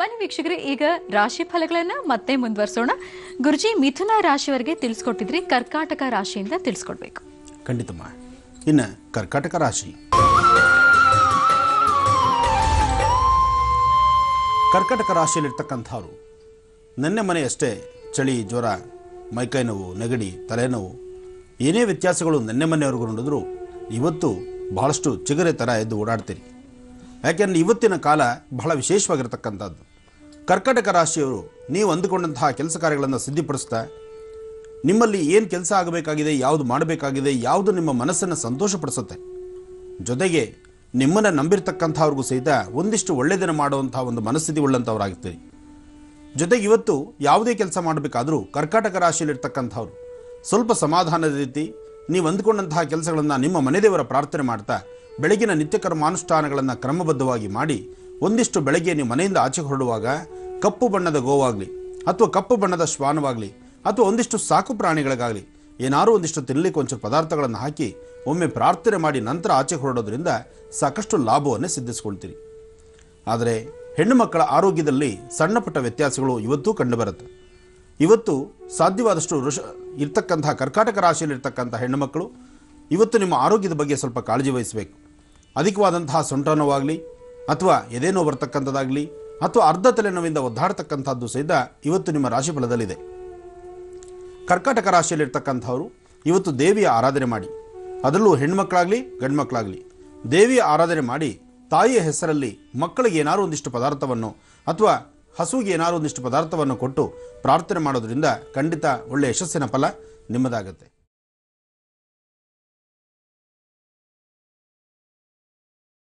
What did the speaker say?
ಬನ್ನಿ ವೀಕ್ಷಕರೇ, ಈಗ ರಾಶಿ ಫಲಗಳನ್ನ ಮತ್ತೆ ಮುಂದುವರಿಸೋಣ. ಗುರುಜಿ, ಮಿಥುನ ರಾಶಿಯವರೆಗೆ ತಿಳಿಸ್ಕೊಟ್ಟಿದ್ರಿ, ಕರ್ಕಾಟಕ ರಾಶಿಯಿಂದ ತಿಳಿಸ್ಕೊಡ್ಬೇಕು. ಖಂಡಿತಮ್ಮ ಇನ್ನು ಕರ್ಕಾಟಕ ರಾಶಿ. ಕರ್ಕಾಟಕ ರಾಶಿಯಲ್ಲಿರ್ತಕ್ಕಂಥವ್ರು, ನೆನ್ನೆ ಮನೆಯಷ್ಟೇ ಚಳಿ, ಜ್ವರ, ಮೈಕೈ ನೋವು, ನೆಗಡಿ ತಲೆನೋವು ಏನೇ ವ್ಯತ್ಯಾಸಗಳು ನೆನ್ನೆ ಮನೆಯವ್ರಿಗೂ ನೋಡಿದ್ರು, ಇವತ್ತು ಬಹಳಷ್ಟು ಚಿಗರೆ ಥರ ಎದ್ದು ಓಡಾಡ್ತೀರಿ. ಯಾಕೆಂದರೆ ಇವತ್ತಿನ ಕಾಲ ಬಹಳ ವಿಶೇಷವಾಗಿರತಕ್ಕಂಥದ್ದು. ಕರ್ಕಟಕ ರಾಶಿಯವರು ನೀವು ಅಂದುಕೊಂಡಂತಹ ಕೆಲಸ ಕಾರ್ಯಗಳನ್ನು ಸಿದ್ಧಿಪಡಿಸ್ತಾ, ನಿಮ್ಮಲ್ಲಿ ಏನು ಕೆಲಸ ಆಗಬೇಕಾಗಿದೆ, ಯಾವುದು ಮಾಡಬೇಕಾಗಿದೆ, ಯಾವುದು ನಿಮ್ಮ ಮನಸ್ಸನ್ನು ಸಂತೋಷಪಡಿಸುತ್ತೆ. ಜೊತೆಗೆ ನಿಮ್ಮನ್ನು ನಂಬಿರ್ತಕ್ಕಂಥವ್ರಿಗೂ ಸಹಿತ ಒಂದಿಷ್ಟು ಒಳ್ಳೆಯದನ್ನು ಮಾಡುವಂಥ ಒಂದು ಮನಸ್ಥಿತಿ ಉಳ್ಳಂಥವ್ರಾಗಿರ್ತೀರಿ. ಜೊತೆಗೆ ಇವತ್ತು ಯಾವುದೇ ಕೆಲಸ ಮಾಡಬೇಕಾದರೂ ಕರ್ಕಾಟಕ ರಾಶಿಯಲ್ಲಿರ್ತಕ್ಕಂಥವ್ರು ಸ್ವಲ್ಪ ಸಮಾಧಾನದ ರೀತಿ ನೀವು ಅಂದುಕೊಂಡಂತಹ ಕೆಲಸಗಳನ್ನು ನಿಮ್ಮ ಮನೆದೇವರ ಪ್ರಾರ್ಥನೆ ಮಾಡ್ತಾ ಬೆಳಗಿನ ನಿತ್ಯ ಕರ್ಮಾನುಷ್ಠಾನಗಳನ್ನು ಕ್ರಮಬದ್ಧವಾಗಿ ಮಾಡಿ ಒಂದಿಷ್ಟು ಬೆಳಗ್ಗೆ ನೀವು ಮನೆಯಿಂದ ಆಚೆ ಹೊರಡುವಾಗ ಕಪ್ಪು ಬಣ್ಣದ ಗೋವಾಗಲಿ ಅಥವಾ ಕಪ್ಪು ಬಣ್ಣದ ಶ್ವಾನವಾಗಲಿ ಅಥವಾ ಒಂದಿಷ್ಟು ಸಾಕು ಪ್ರಾಣಿಗಳಿಗಾಗಲಿ ಏನಾದರೂ ಒಂದಿಷ್ಟು ತಿನ್ನಲಿಕ್ಕೆ ಒಂಚೂರು ಪದಾರ್ಥಗಳನ್ನು ಹಾಕಿ ಒಮ್ಮೆ ಪ್ರಾರ್ಥನೆ ಮಾಡಿ ನಂತರ ಆಚೆ ಹೊರಡೋದ್ರಿಂದ ಸಾಕಷ್ಟು ಲಾಭವನ್ನು ಸಿದ್ಧಿಸ್ಕೊಳ್ತೀರಿ. ಆದರೆ ಹೆಣ್ಣು ಮಕ್ಕಳ ಆರೋಗ್ಯದಲ್ಲಿ ಸಣ್ಣಪುಟ್ಟ ವ್ಯತ್ಯಾಸಗಳು ಇವತ್ತೂ ಕಂಡುಬರುತ್ತೆ. ಇವತ್ತು ಸಾಧ್ಯವಾದಷ್ಟು ಋಷ ಇರ್ತಕ್ಕಂತಹ ಕರ್ಕಾಟಕ ರಾಶಿಯಲ್ಲಿರ್ತಕ್ಕಂಥ ಹೆಣ್ಣುಮಕ್ಕಳು ಇವತ್ತು ನಿಮ್ಮ ಆರೋಗ್ಯದ ಬಗ್ಗೆ ಸ್ವಲ್ಪ ಕಾಳಜಿ ವಹಿಸಬೇಕು. ಅಧಿಕವಾದಂತಹ ಸೊಂಟ ನೋವಾಗಲಿ ಅಥವಾ ಎದೆ ನೋವು ಬರ್ತಕ್ಕಂಥದ್ದಾಗಲಿ ಅಥವಾ ಅರ್ಧ ತಲೆನೋವಿಂದ ಒದ್ದಾಡ್ತಕ್ಕಂಥದ್ದು ಸಹಿತ ಇವತ್ತು ನಿಮ್ಮ ರಾಶಿ ಫಲದಲ್ಲಿದೆ. ಕರ್ಕಾಟಕ ರಾಶಿಯಲ್ಲಿರ್ತಕ್ಕಂಥವರು ಇವತ್ತು ದೇವಿಯ ಆರಾಧನೆ ಮಾಡಿ. ಅದರಲ್ಲೂ ಹೆಣ್ಮಕ್ಕಳಾಗಲಿ ಗಂಡ್ಮಕ್ಕಳಾಗಲಿ ದೇವಿಯ ಆರಾಧನೆ ಮಾಡಿ ತಾಯಿಯ ಹೆಸರಲ್ಲಿ ಮಕ್ಕಳಿಗೆ ಏನಾದರೂ ಒಂದಿಷ್ಟು ಪದಾರ್ಥವನ್ನು ಅಥವಾ ಹಸುವಿಗೆ ಏನಾದರೂ ಒಂದಿಷ್ಟು ಪದಾರ್ಥವನ್ನು ಕೊಟ್ಟು ಪ್ರಾರ್ಥನೆ ಮಾಡೋದರಿಂದ ಖಂಡಿತ ಒಳ್ಳೆಯ ಯಶಸ್ಸಿನ ಫಲ ನಿಮ್ಮದಾಗುತ್ತೆ.